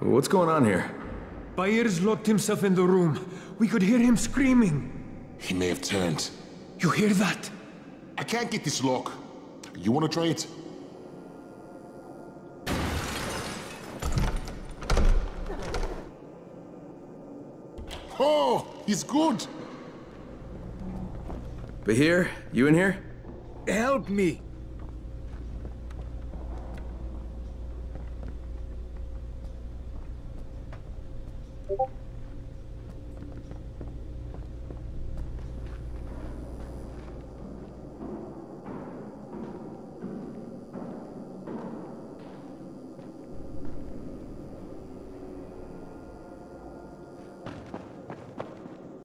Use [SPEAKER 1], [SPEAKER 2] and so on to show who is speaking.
[SPEAKER 1] What's going on here?
[SPEAKER 2] Bahir's locked himself in the room. We could hear him screaming.
[SPEAKER 3] He may have turned.
[SPEAKER 2] You hear that?
[SPEAKER 3] I can't get this lock. You wanna try it? Oh, he's good.
[SPEAKER 1] Bahir, you in here?
[SPEAKER 4] Help me!